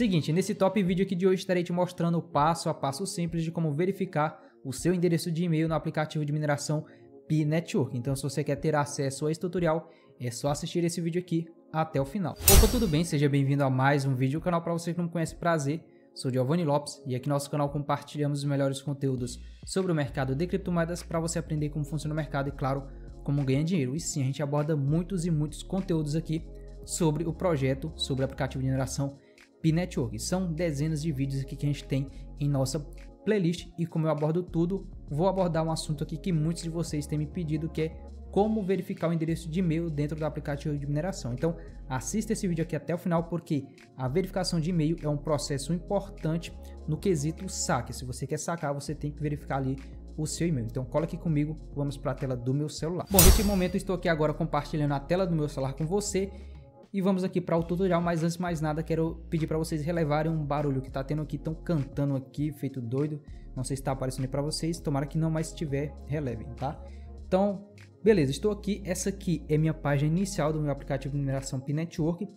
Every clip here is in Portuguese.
Seguinte, nesse top vídeo aqui de hoje estarei te mostrando o passo a passo simples de como verificar o seu endereço de e-mail no aplicativo de mineração Pi Network. Então se você quer ter acesso a esse tutorial, é só assistir esse vídeo aqui até o final. Opa, tudo bem? Seja bem-vindo a mais um vídeo. O canal para você que não me conhece, prazer. Sou Giovanni Lopes e aqui no nosso canal compartilhamos os melhores conteúdos sobre o mercado de criptomoedas para você aprender como funciona o mercado e, claro, como ganhar dinheiro. E sim, a gente aborda muitos e muitos conteúdos aqui sobre o projeto, sobre o aplicativo de mineração P-Network. São dezenas de vídeos aqui que a gente tem em nossa playlist e como eu abordo tudo, vou abordar um assunto aqui que muitos de vocês têm me pedido que é como verificar o endereço de e-mail dentro do aplicativo de mineração. Então, assista esse vídeo aqui até o final porque a verificação de e-mail é um processo importante no quesito saque. Se você quer sacar, você tem que verificar ali o seu e-mail. Então, cola aqui comigo, vamos para a tela do meu celular. Bom, nesse momento estou aqui agora compartilhando a tela do meu celular com você e vamos aqui para o tutorial, mas antes de mais nada quero pedir para vocês relevarem um barulho que está tendo aqui, estão cantando aqui, feito doido. Não sei se está aparecendo para vocês, tomara que não, mas se tiver, relevem, tá? Então, beleza, estou aqui, essa aqui é minha página inicial do meu aplicativo de mineração P-Network.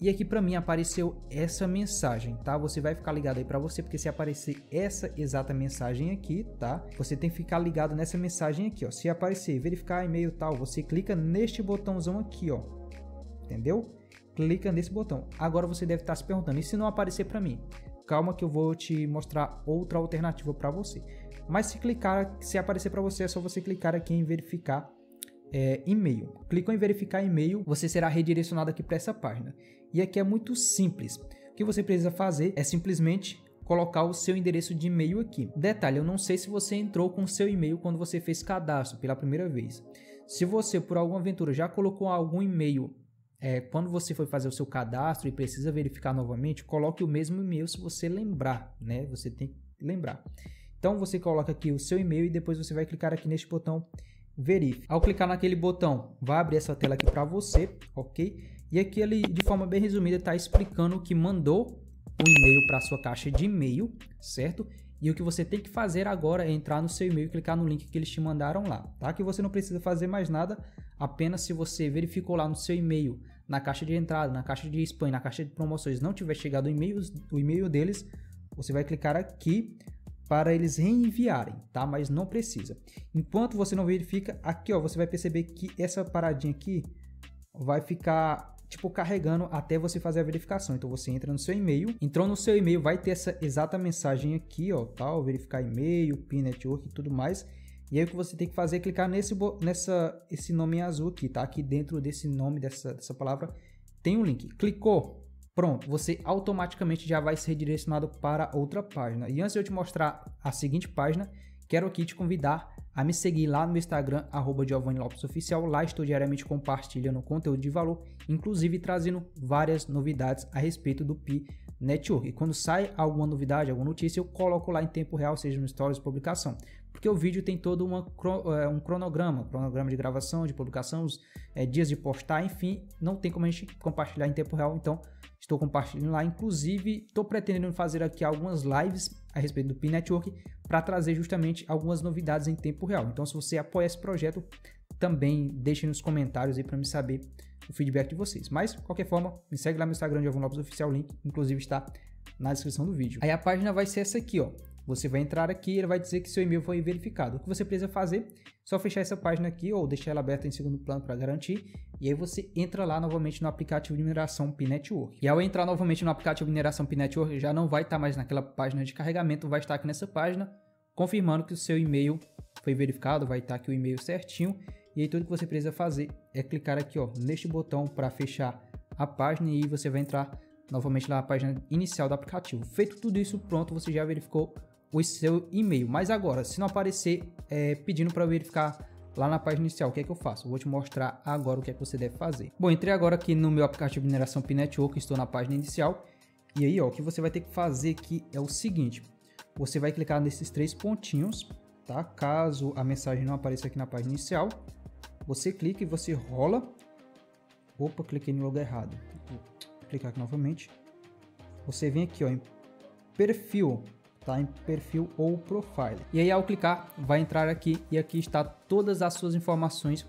E aqui para mim apareceu essa mensagem, tá? Você vai ficar ligado aí para você, porque se aparecer essa exata mensagem aqui, tá? Você tem que ficar ligado nessa mensagem aqui, ó. Se aparecer verificar e-mail tal, você clica neste botãozão aqui, ó entendeu? Clica nesse botão. Agora você deve estar se perguntando, e se não aparecer para mim? Calma que eu vou te mostrar outra alternativa para você. Mas se clicar, se aparecer para você, é só você clicar aqui em verificar é, e-mail. Clicou em verificar e-mail, você será redirecionado aqui para essa página. E aqui é muito simples. O que você precisa fazer é simplesmente colocar o seu endereço de e-mail aqui. Detalhe, eu não sei se você entrou com seu e-mail quando você fez cadastro pela primeira vez. Se você, por alguma aventura, já colocou algum e-mail é, quando você for fazer o seu cadastro e precisa verificar novamente, coloque o mesmo e-mail se você lembrar, né? Você tem que lembrar. Então você coloca aqui o seu e-mail e depois você vai clicar aqui neste botão verifique. Ao clicar naquele botão, vai abrir essa tela aqui para você, ok? E aqui ele, de forma bem resumida, está explicando que mandou o e-mail para sua caixa de e-mail, certo? E o que você tem que fazer agora é entrar no seu e-mail e clicar no link que eles te mandaram lá, tá? Que você não precisa fazer mais nada, apenas se você verificou lá no seu e-mail na caixa de entrada, na caixa de spam, na caixa de promoções não tiver chegado o e-mail, o e-mail deles, você vai clicar aqui para eles reenviarem, tá? Mas não precisa. Enquanto você não verifica, aqui ó, você vai perceber que essa paradinha aqui vai ficar tipo carregando até você fazer a verificação. Então você entra no seu e-mail, entrou no seu e-mail, vai ter essa exata mensagem aqui, ó, tal, verificar e-mail, PIN network e tudo mais. E aí o que você tem que fazer é clicar nesse nessa, esse nome azul aqui, tá? Aqui dentro desse nome, dessa, dessa palavra, tem um link. Clicou, pronto, você automaticamente já vai ser redirecionado para outra página. E antes de eu te mostrar a seguinte página, quero aqui te convidar a me seguir lá no Instagram, arroba Giovanni Lopes Oficial. Lá estou diariamente compartilhando conteúdo de valor, inclusive trazendo várias novidades a respeito do Pi Network. E quando sai alguma novidade, alguma notícia, eu coloco lá em tempo real, seja no Stories publicação. Porque o vídeo tem todo uma, é, um cronograma, cronograma de gravação, de publicação, os é, dias de postar, enfim, não tem como a gente compartilhar em tempo real, então estou compartilhando lá. Inclusive, estou pretendendo fazer aqui algumas lives a respeito do Pi Network para trazer justamente algumas novidades em tempo real. Então, se você apoia esse projeto, também deixe nos comentários aí para me saber o feedback de vocês. Mas, de qualquer forma, me segue lá no Instagram de Avon Lopes Oficial, o link inclusive está na descrição do vídeo. Aí a página vai ser essa aqui, ó. Você vai entrar aqui ele vai dizer que seu e-mail foi verificado. O que você precisa fazer só fechar essa página aqui ou deixar ela aberta em segundo plano para garantir. E aí você entra lá novamente no aplicativo de mineração P-Network. E ao entrar novamente no aplicativo de mineração P-Network, já não vai estar tá mais naquela página de carregamento, vai estar aqui nessa página, confirmando que o seu e-mail foi verificado, vai estar aqui o e-mail certinho. E aí tudo que você precisa fazer é clicar aqui ó, neste botão para fechar a página e você vai entrar novamente na página inicial do aplicativo. Feito tudo isso, pronto, você já verificou o seu e-mail. Mas agora, se não aparecer é, pedindo para verificar lá na página inicial, o que é que eu faço? vou te mostrar agora o que é que você deve fazer. Bom, entrei agora aqui no meu aplicativo de mineração P-Network, estou na página inicial. E aí, ó, o que você vai ter que fazer aqui é o seguinte. Você vai clicar nesses três pontinhos, tá? Caso a mensagem não apareça aqui na página inicial, você clica e você rola. Opa, cliquei no lugar errado. Vou clicar aqui novamente. Você vem aqui, ó, em perfil, tá? Em perfil ou profile. E aí ao clicar, vai entrar aqui e aqui está todas as suas informações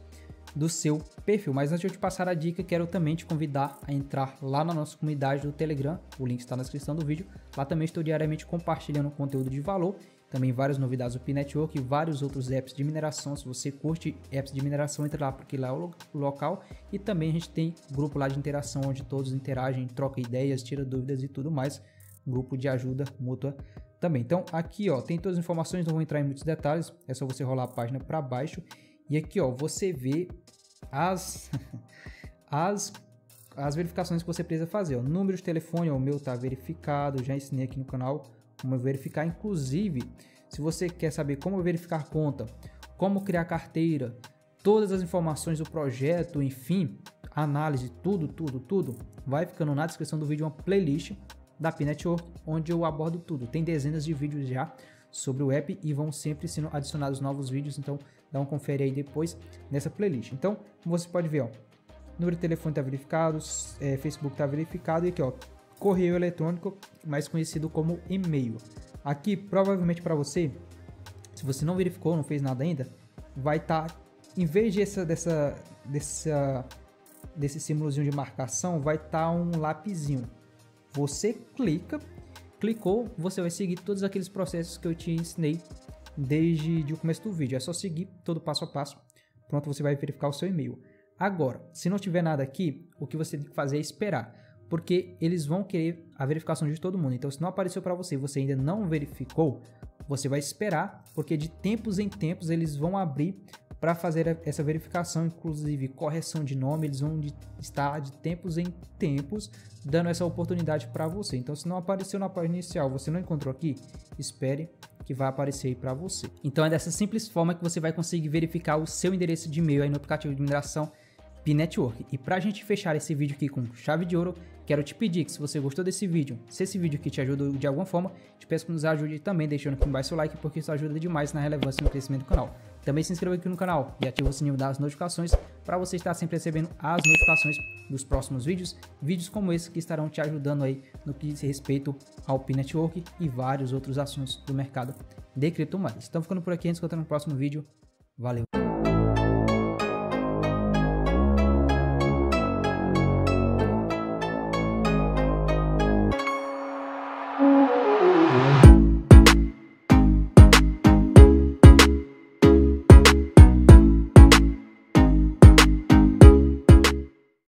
do seu perfil. Mas antes de eu te passar a dica, quero também te convidar a entrar lá na nossa comunidade do Telegram. O link está na descrição do vídeo. Lá também estou diariamente compartilhando conteúdo de valor. Também várias novidades do P-Network e vários outros apps de mineração. Se você curte apps de mineração, entre lá porque lá é o local. E também a gente tem grupo lá de interação onde todos interagem, trocam ideias, tiram dúvidas e tudo mais. Grupo de ajuda mútua também. Então aqui ó, tem todas as informações, não vou entrar em muitos detalhes, é só você rolar a página para baixo e aqui ó, você vê as as as verificações que você precisa fazer. Ó. Número de telefone, ó, o meu tá verificado, já ensinei aqui no canal como verificar. Inclusive, se você quer saber como verificar conta, como criar carteira, todas as informações do projeto, enfim, análise, tudo, tudo, tudo, vai ficando na descrição do vídeo uma playlist da P-Network, onde eu abordo tudo. Tem dezenas de vídeos já sobre o app e vão sempre sendo adicionados novos vídeos, então dá um confere aí depois nessa playlist. Então, como você pode ver, ó, número de telefone está verificado, é, Facebook está verificado e aqui, ó, correio eletrônico, mais conhecido como e-mail. Aqui, provavelmente para você, se você não verificou, não fez nada ainda, vai estar, tá, em vez de essa, dessa, dessa, desse símbolozinho de marcação, vai estar tá um lapisinho. Você clica, clicou, você vai seguir todos aqueles processos que eu te ensinei desde o começo do vídeo. É só seguir todo passo a passo. Pronto, você vai verificar o seu e-mail. Agora, se não tiver nada aqui, o que você tem que fazer é esperar, porque eles vão querer a verificação de todo mundo. Então, se não apareceu para você, você ainda não verificou, você vai esperar, porque de tempos em tempos eles vão abrir para fazer essa verificação, inclusive correção de nome, eles vão de, estar de tempos em tempos dando essa oportunidade para você. Então, se não apareceu na página inicial, você não encontrou aqui, espere que vai aparecer aí para você. Então, é dessa simples forma que você vai conseguir verificar o seu endereço de e-mail aí no aplicativo de mineração P-Network. E para a gente fechar esse vídeo aqui com chave de ouro, quero te pedir que se você gostou desse vídeo, se esse vídeo aqui te ajudou de alguma forma, te peço que nos ajude também deixando aqui embaixo o like, porque isso ajuda demais na relevância e no crescimento do canal. Também se inscreva aqui no canal e ative o sininho das notificações para você estar sempre recebendo as notificações dos próximos vídeos, vídeos como esse que estarão te ajudando aí no que diz respeito ao P-Network e vários outros assuntos do mercado de criptomoedas. Então ficando por aqui, a gente se encontra no próximo vídeo. Valeu!